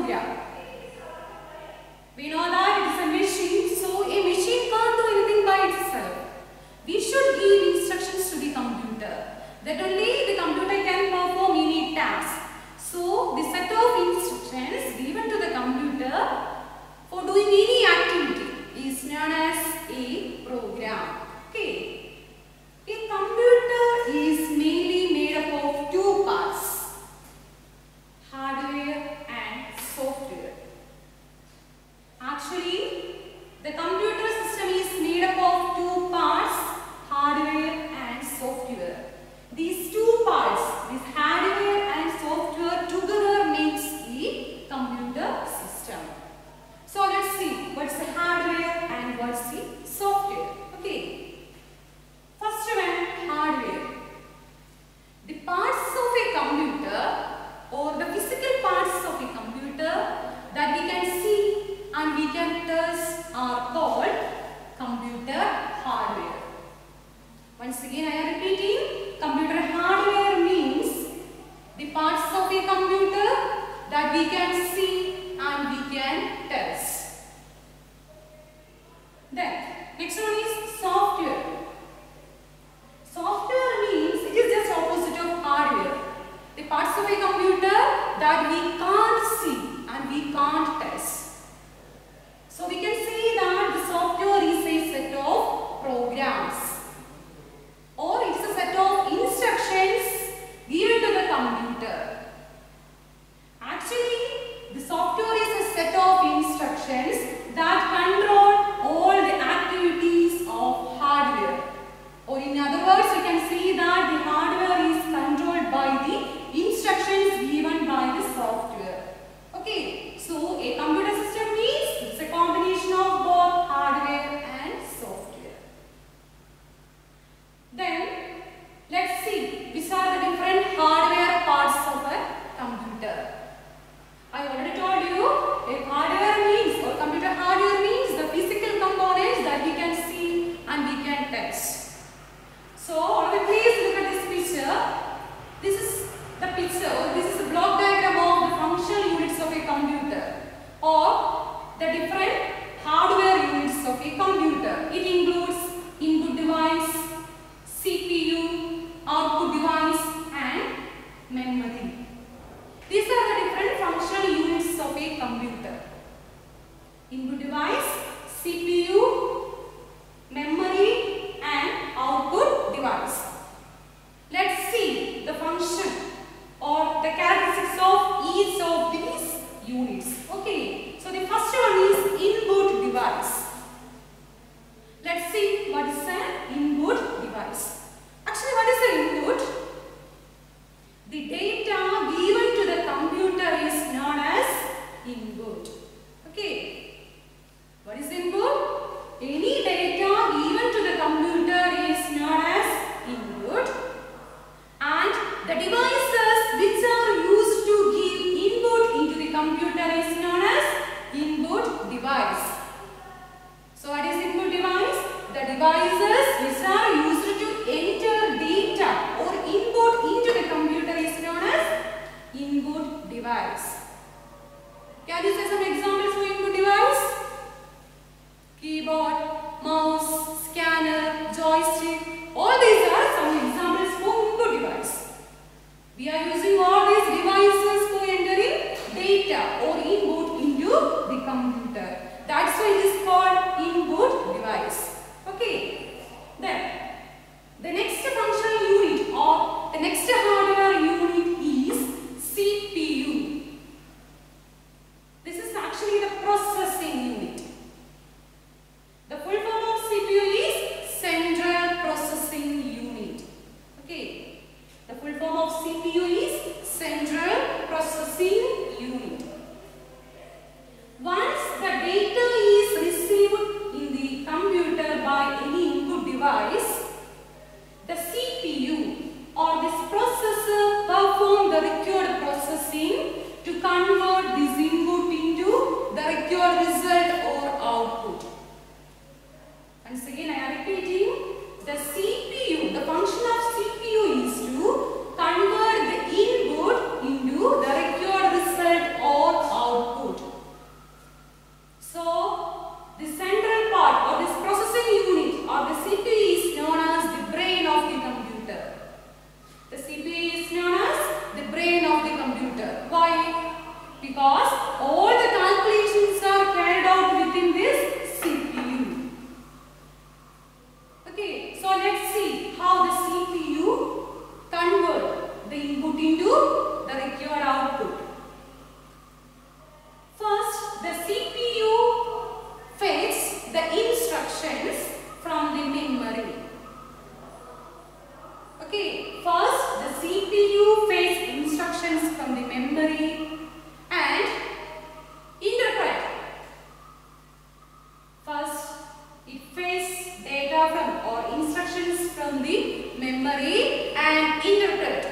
Alcudia. We know computer is known as input device. So what is input device? The devices which are used to enter data or input into the computer is known as input device. Can you say some examples for input device? Keyboard, mouse, scanner, joystick. All these are some examples for input device. We are using all because or uh, instructions from the memory and interpret.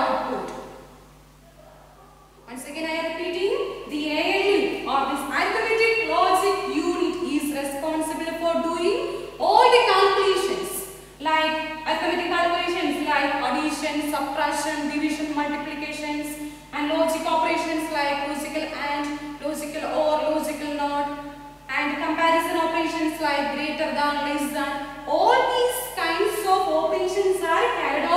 output. Once again I am repeating, the ALU or this arithmetic logic unit is responsible for doing all the calculations like arithmetic calculations like addition, subtraction, division, multiplications and logic operations like logical and, logical or, logical not and comparison operations like greater than, less than. All these kinds of operations are carried out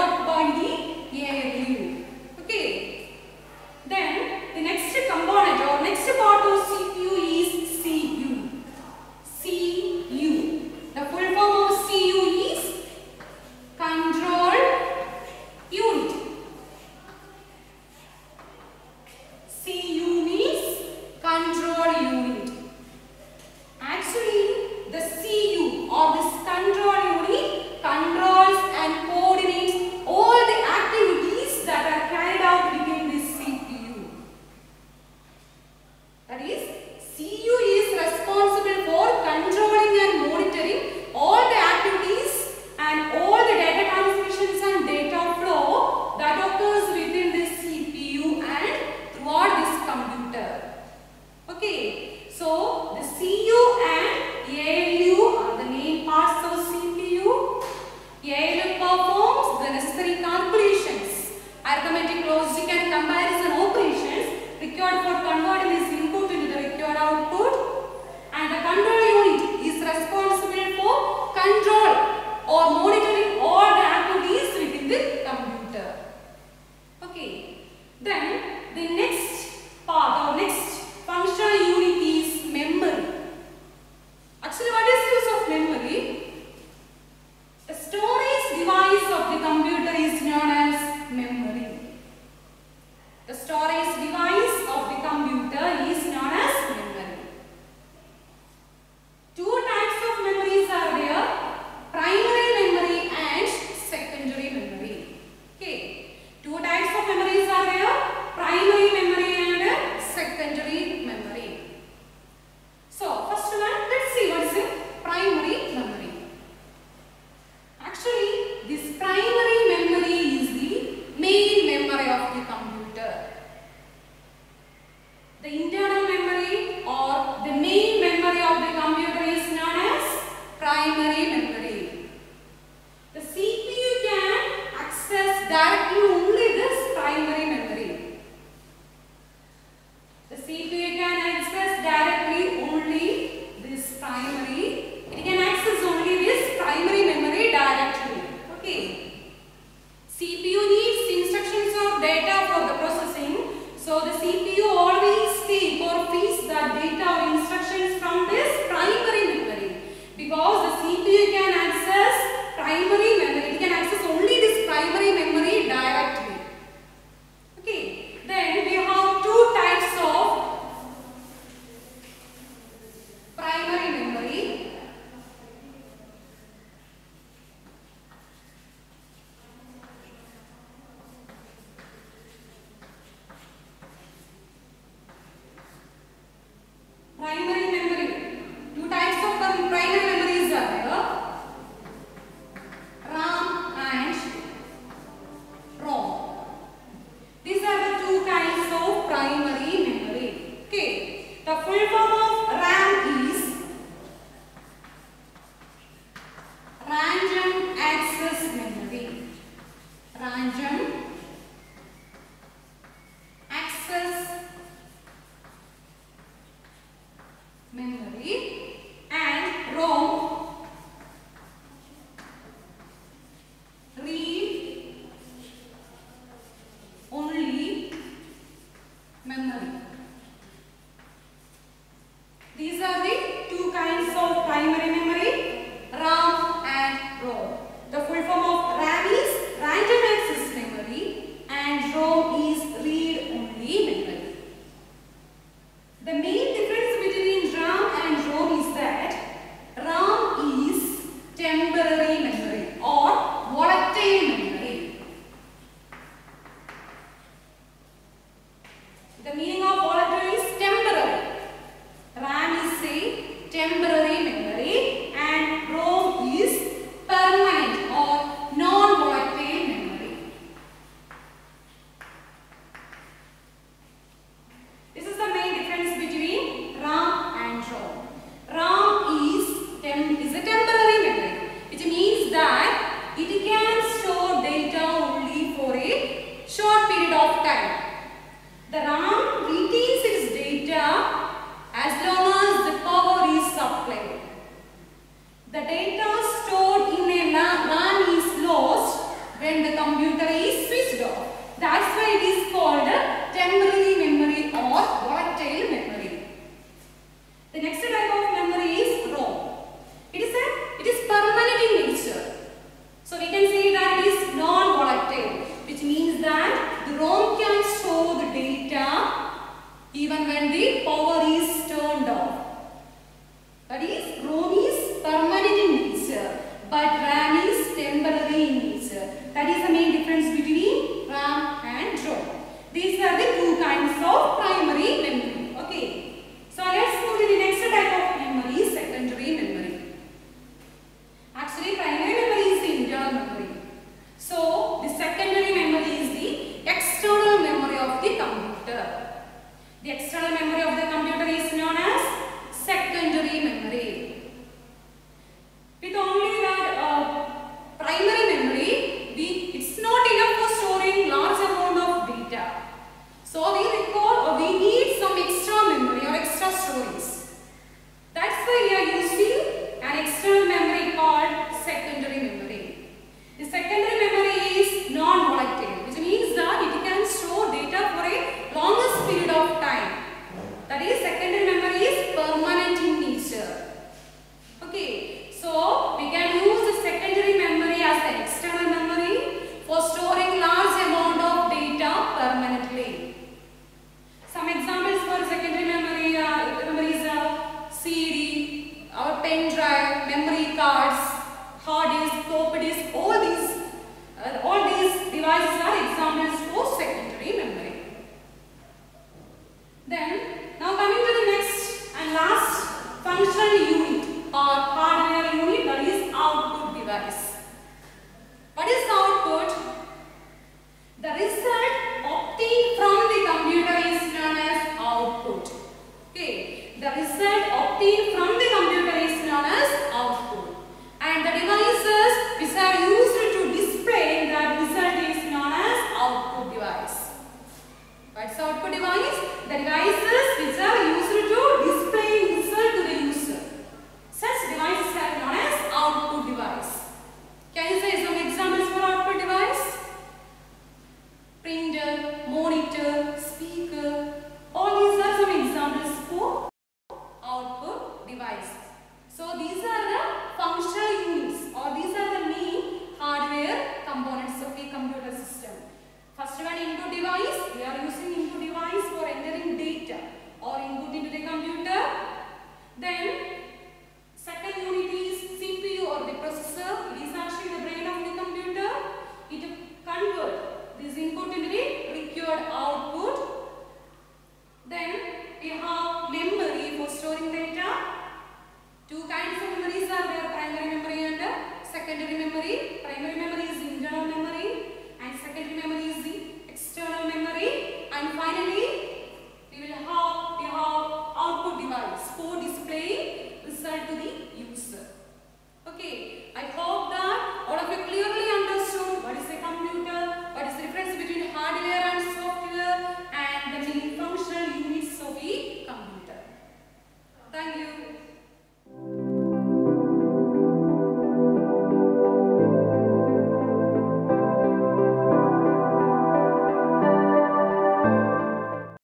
even when the power